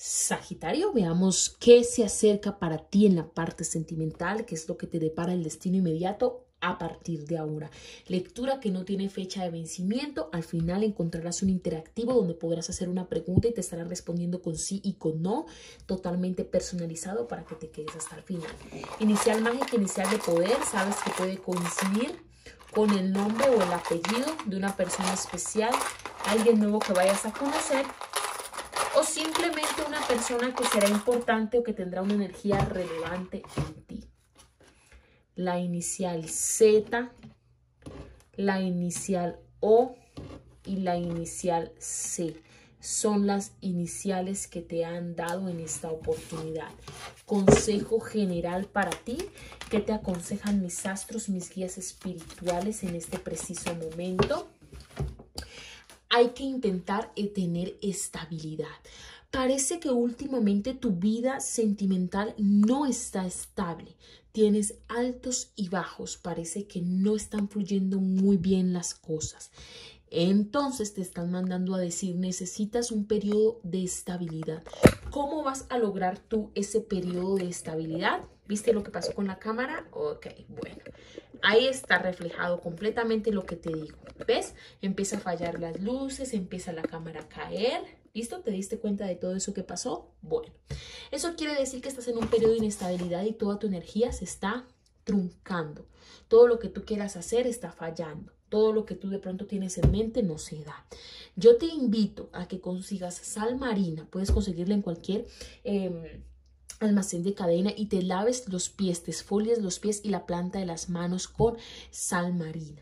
Sagitario, veamos qué se acerca para ti en la parte sentimental, qué es lo que te depara el destino inmediato a partir de ahora. Lectura que no tiene fecha de vencimiento. Al final encontrarás un interactivo donde podrás hacer una pregunta y te estarán respondiendo con sí y con no, totalmente personalizado para que te quedes hasta el final. Inicial mágica, inicial de poder, sabes que puede coincidir con el nombre o el apellido de una persona especial, alguien nuevo que vayas a conocer o simplemente persona que será importante o que tendrá una energía relevante en ti. La inicial Z, la inicial O y la inicial C son las iniciales que te han dado en esta oportunidad. Consejo general para ti, que te aconsejan mis astros, mis guías espirituales en este preciso momento hay que intentar eh, tener estabilidad. Parece que últimamente tu vida sentimental no está estable. Tienes altos y bajos. Parece que no están fluyendo muy bien las cosas. Entonces te están mandando a decir, necesitas un periodo de estabilidad. ¿Cómo vas a lograr tú ese periodo de estabilidad? ¿Viste lo que pasó con la cámara? Ok, bueno. Ahí está reflejado completamente lo que te digo. ¿Ves? Empieza a fallar las luces, empieza la cámara a caer. ¿Listo? ¿Te diste cuenta de todo eso que pasó? Bueno, eso quiere decir que estás en un periodo de inestabilidad y toda tu energía se está truncando. Todo lo que tú quieras hacer está fallando. Todo lo que tú de pronto tienes en mente no se da. Yo te invito a que consigas sal marina. Puedes conseguirla en cualquier... Em, almacén de cadena y te laves los pies, te esfolias los pies y la planta de las manos con sal marina.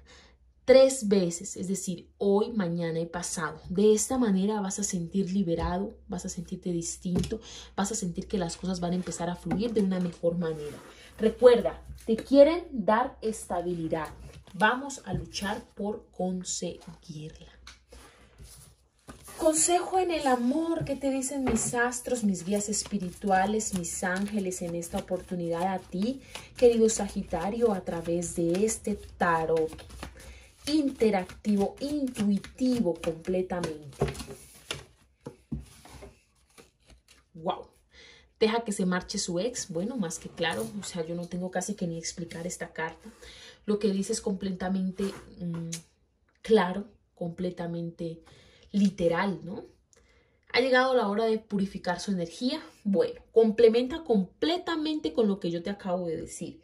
Tres veces, es decir, hoy, mañana y pasado. De esta manera vas a sentir liberado, vas a sentirte distinto, vas a sentir que las cosas van a empezar a fluir de una mejor manera. Recuerda, te quieren dar estabilidad. Vamos a luchar por conseguirla. Consejo en el amor que te dicen mis astros, mis guías espirituales, mis ángeles en esta oportunidad a ti, querido Sagitario, a través de este tarot interactivo, intuitivo completamente. Wow. Deja que se marche su ex. Bueno, más que claro, o sea, yo no tengo casi que ni explicar esta carta. Lo que dice es completamente mm, claro, completamente literal, ¿no? Ha llegado la hora de purificar su energía. Bueno, complementa completamente con lo que yo te acabo de decir.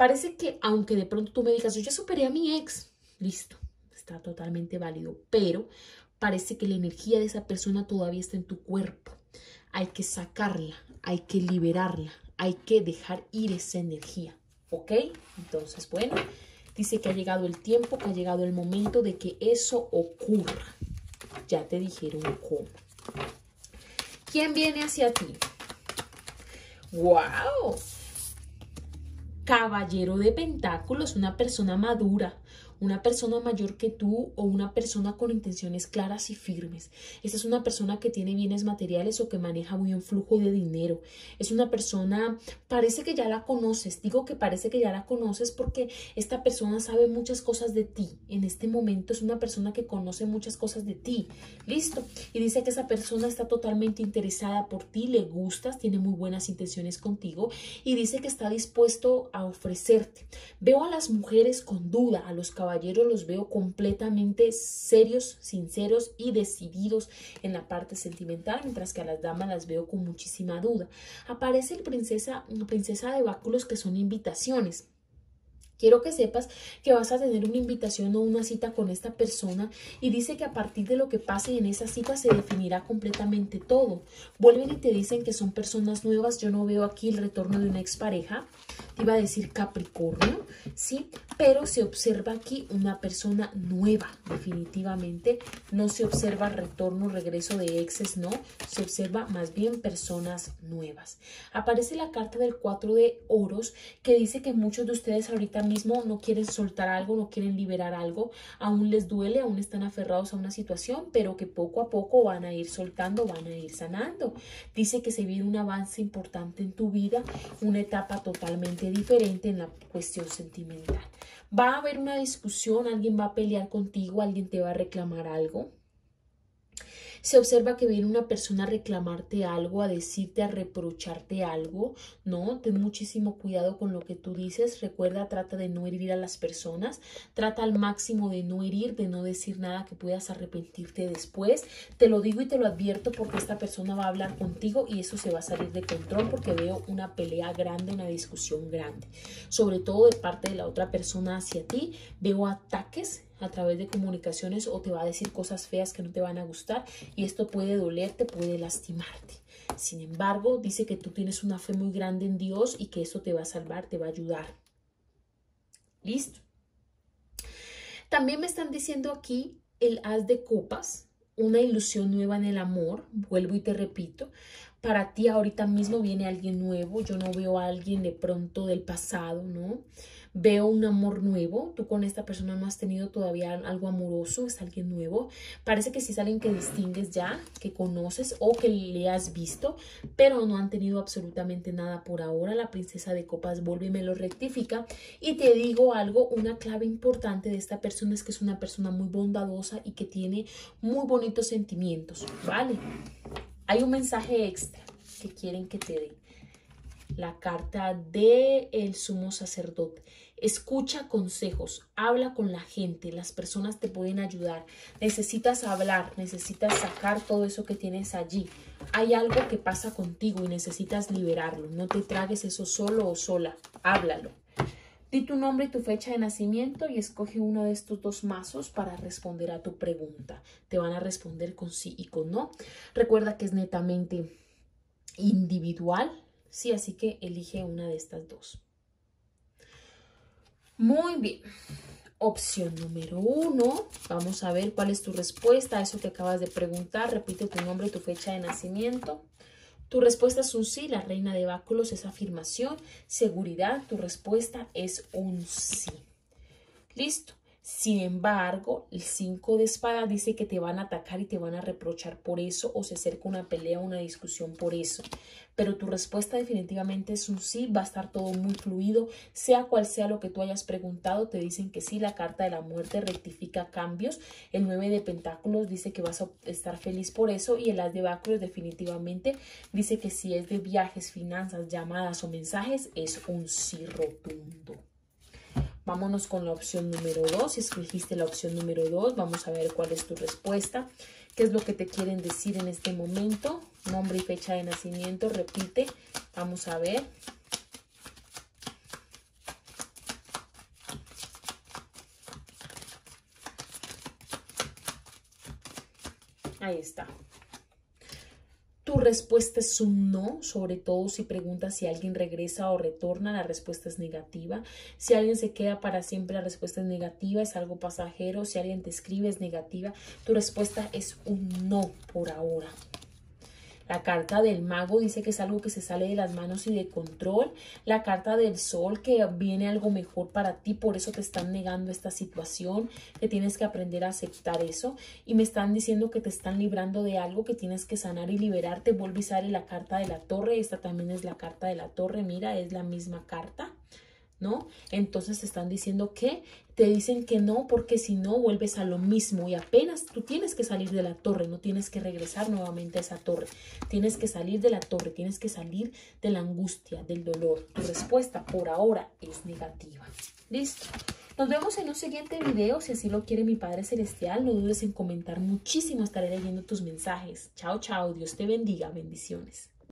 Parece que aunque de pronto tú me digas, yo ya superé a mi ex, listo, está totalmente válido, pero parece que la energía de esa persona todavía está en tu cuerpo. Hay que sacarla, hay que liberarla, hay que dejar ir esa energía, ¿ok? Entonces, bueno, dice que ha llegado el tiempo, que ha llegado el momento de que eso ocurra ya te dijeron cómo. ¿Quién viene hacia ti? ¡Wow! Caballero de Pentáculos, una persona madura, una persona mayor que tú o una persona con intenciones claras y firmes. Esta es una persona que tiene bienes materiales o que maneja muy un flujo de dinero. Es una persona, parece que ya la conoces. Digo que parece que ya la conoces porque esta persona sabe muchas cosas de ti. En este momento es una persona que conoce muchas cosas de ti. Listo. Y dice que esa persona está totalmente interesada por ti, le gustas, tiene muy buenas intenciones contigo y dice que está dispuesto a ofrecerte. Veo a las mujeres con duda, a los caballeros caballeros los veo completamente serios, sinceros y decididos en la parte sentimental, mientras que a las damas las veo con muchísima duda. Aparece el princesa, princesa de báculos que son invitaciones. Quiero que sepas que vas a tener una invitación o una cita con esta persona y dice que a partir de lo que pase en esa cita se definirá completamente todo. Vuelven y te dicen que son personas nuevas. Yo no veo aquí el retorno de una expareja. Iba a decir Capricornio, ¿sí? Pero se observa aquí una persona nueva, definitivamente. No se observa retorno, regreso de exes, no. Se observa más bien personas nuevas. Aparece la carta del 4 de oros que dice que muchos de ustedes ahorita mismo no quieren soltar algo, no quieren liberar algo, aún les duele, aún están aferrados a una situación, pero que poco a poco van a ir soltando, van a ir sanando. Dice que se viene un avance importante en tu vida, una etapa totalmente diferente en la cuestión sentimental. Va a haber una discusión, alguien va a pelear contigo, alguien te va a reclamar algo Se observa que viene una persona a reclamarte algo, a decirte, a reprocharte algo, ¿no? Ten muchísimo cuidado con lo que tú dices. Recuerda, trata de no herir a las personas. Trata al máximo de no herir, de no decir nada que puedas arrepentirte después. Te lo digo y te lo advierto porque esta persona va a hablar contigo y eso se va a salir de control porque veo una pelea grande, una discusión grande. Sobre todo de parte de la otra persona hacia ti, veo ataques a través de comunicaciones o te va a decir cosas feas que no te van a gustar y esto puede dolerte, puede lastimarte. Sin embargo, dice que tú tienes una fe muy grande en Dios y que eso te va a salvar, te va a ayudar. ¿Listo? También me están diciendo aquí el haz de copas, una ilusión nueva en el amor, vuelvo y te repito, para ti ahorita mismo viene alguien nuevo, yo no veo a alguien de pronto del pasado, ¿no? Veo un amor nuevo, tú con esta persona no has tenido todavía algo amoroso, es alguien nuevo. Parece que sí es alguien que distingues ya, que conoces o que le has visto, pero no han tenido absolutamente nada por ahora. La princesa de copas vuelve y me lo rectifica. Y te digo algo, una clave importante de esta persona es que es una persona muy bondadosa y que tiene muy bonitos sentimientos, ¿vale? Hay un mensaje extra que quieren que te dé la carta del el sumo sacerdote. Escucha consejos, habla con la gente, las personas te pueden ayudar. Necesitas hablar, necesitas sacar todo eso que tienes allí. Hay algo que pasa contigo y necesitas liberarlo. No te tragues eso solo o sola, háblalo. Di tu nombre y tu fecha de nacimiento y escoge uno de estos dos mazos para responder a tu pregunta. Te van a responder con sí y con no. Recuerda que es netamente individual, Sí, así que elige una de estas dos. Muy bien. Opción número uno. Vamos a ver cuál es tu respuesta a eso que acabas de preguntar. Repite tu nombre y tu fecha de nacimiento. Tu respuesta es un sí. La reina de báculos es afirmación. Seguridad. Tu respuesta es un sí. Listo. Sin embargo, el 5 de espada dice que te van a atacar y te van a reprochar por eso o se acerca una pelea o una discusión por eso. Pero tu respuesta definitivamente es un sí, va a estar todo muy fluido, sea cual sea lo que tú hayas preguntado, te dicen que sí, la carta de la muerte rectifica cambios, el 9 de pentáculos dice que vas a estar feliz por eso y el as de báculos definitivamente dice que si es de viajes, finanzas, llamadas o mensajes, es un sí rotundo. Vámonos con la opción número 2. Si escogiste la opción número 2, vamos a ver cuál es tu respuesta. ¿Qué es lo que te quieren decir en este momento? Nombre y fecha de nacimiento. Repite. Vamos a ver. Ahí está. Tu respuesta es un no, sobre todo si preguntas si alguien regresa o retorna, la respuesta es negativa. Si alguien se queda para siempre, la respuesta es negativa, es algo pasajero. Si alguien te escribe, es negativa. Tu respuesta es un no por ahora. La carta del mago dice que es algo que se sale de las manos y de control. La carta del sol que viene algo mejor para ti, por eso te están negando esta situación, que tienes que aprender a aceptar eso. Y me están diciendo que te están librando de algo que tienes que sanar y liberarte. Vuelve y sale la carta de la torre. Esta también es la carta de la torre. Mira, es la misma carta. ¿No? Entonces te están diciendo que te dicen que no porque si no vuelves a lo mismo y apenas tú tienes que salir de la torre, no tienes que regresar nuevamente a esa torre, tienes que salir de la torre, tienes que salir de la angustia, del dolor. Tu respuesta por ahora es negativa. ¿Listo? Nos vemos en un siguiente video. Si así lo quiere mi Padre Celestial, no dudes en comentar muchísimo. Estaré leyendo tus mensajes. Chao, chao. Dios te bendiga. Bendiciones.